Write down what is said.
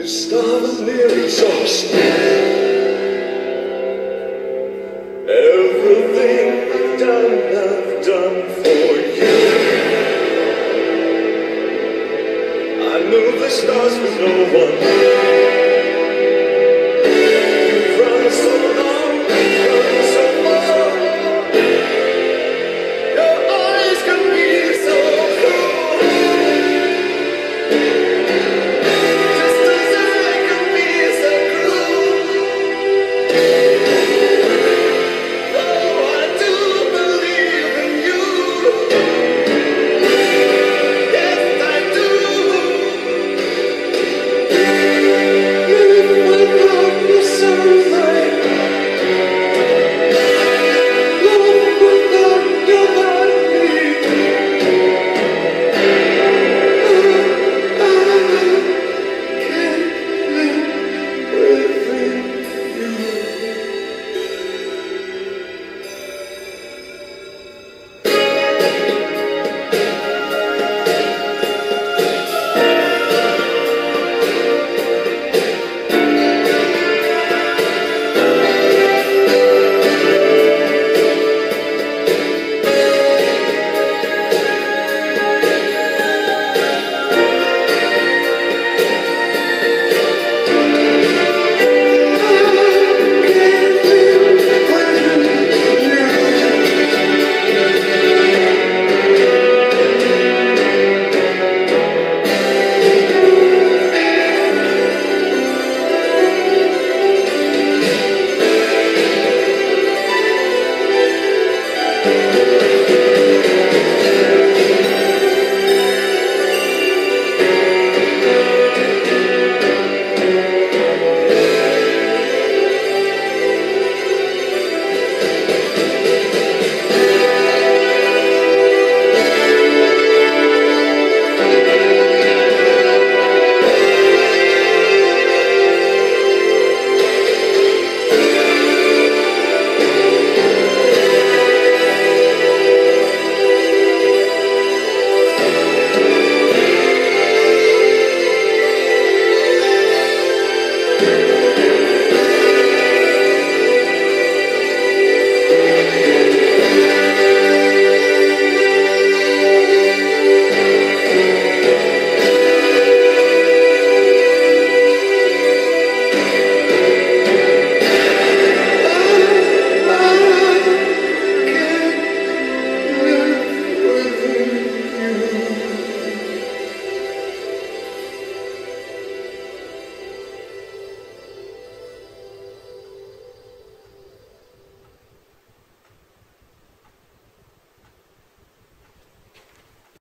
estaban exhausted. Everything I've done, I've done for you. I knew the stars, with no one.